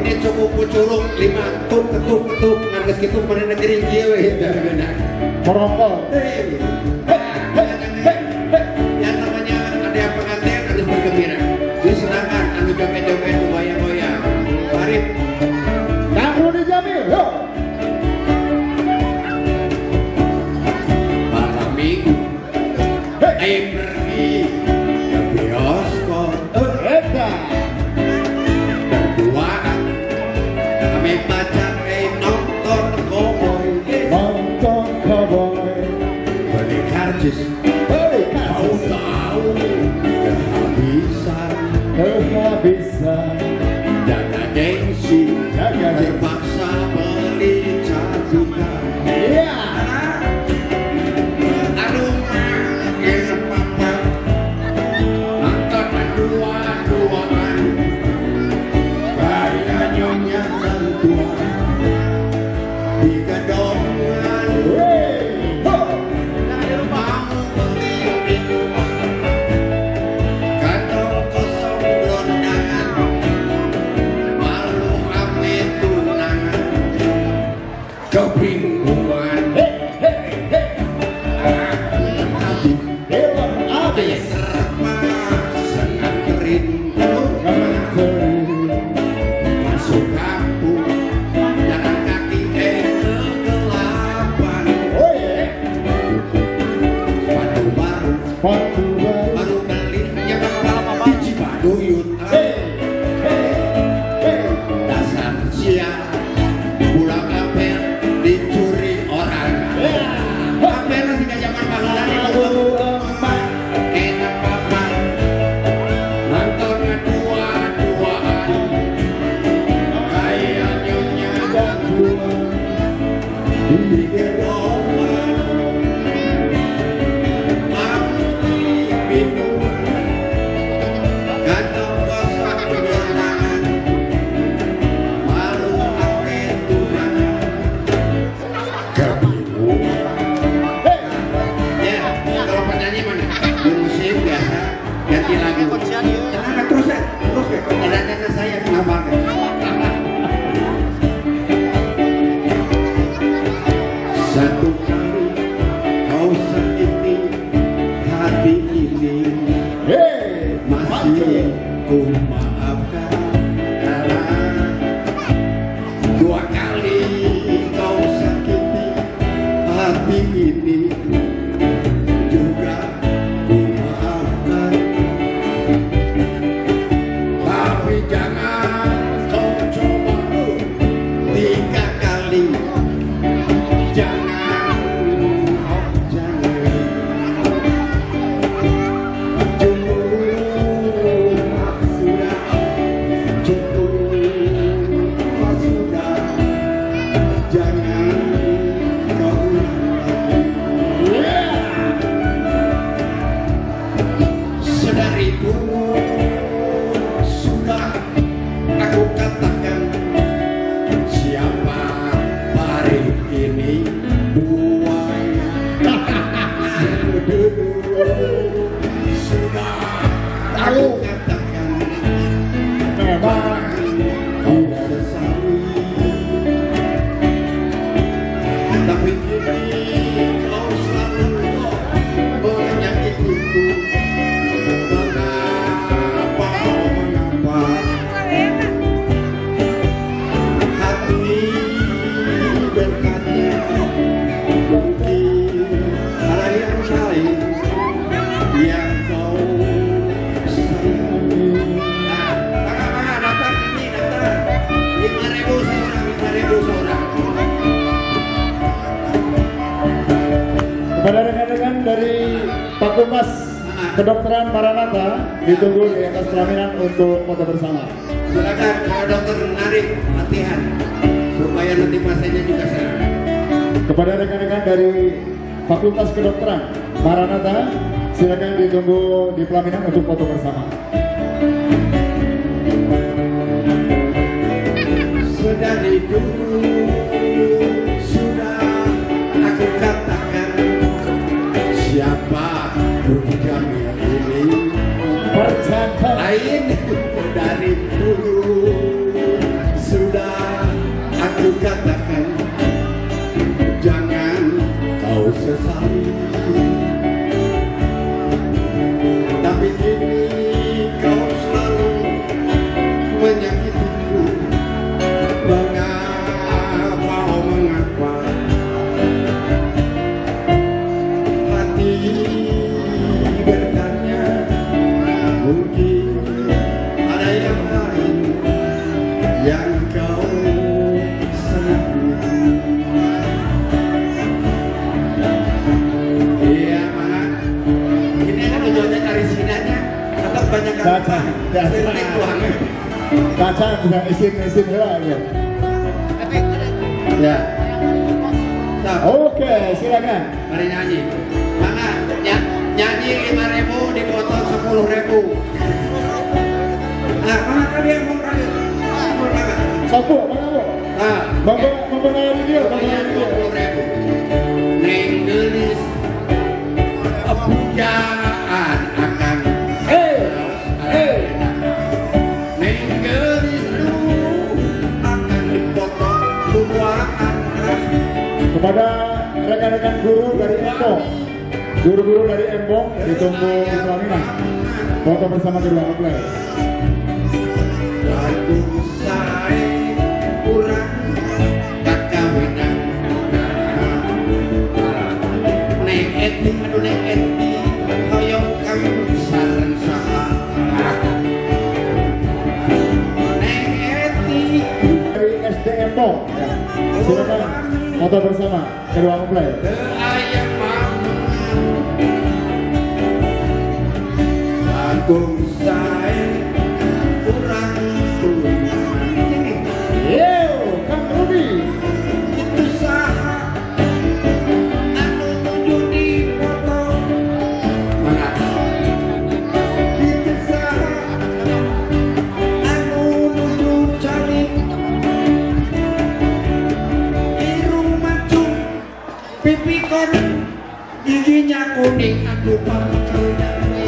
ini cukup puculung lima tuh ketuk ketuk nganges gitu ke mana negeri gue gitu merokok. Masuk You. doakan e-mail Fakultas Kedokteran Maranatha ditunggu di atas pelaminan untuk foto bersama. Silakan para dokter menarik latihan supaya nanti pasiennya juga senang. Kepada rekan-rekan dari Fakultas Kedokteran Maranatha, silakan ditunggu di pelaminan untuk foto bersama. Sudah ditunggu. your time. Atau banyak yang Baca, baca. Sirnik doang. Kaca bisa isin-isin lah ya. Ya. Oke, silakan. Mari nyanyi. Mana? Ny- nyanyi lima ribu dipotong sepuluh ribu. Nah, mana kalian mau kalian? Mau mana? Bu? Nah, video, bangga Pokoknya video. 20 ribu rekan-rekan guru dari Embong, guru-guru dari Embong ditunggu di pelaminan. Foto bersama kedua mempelai. Lagu foto bersama. Kedua mempelai. kurang kurang giginya kuning aku pakai